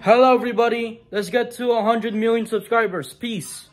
Hello everybody. Let's get to 100 million subscribers. Peace.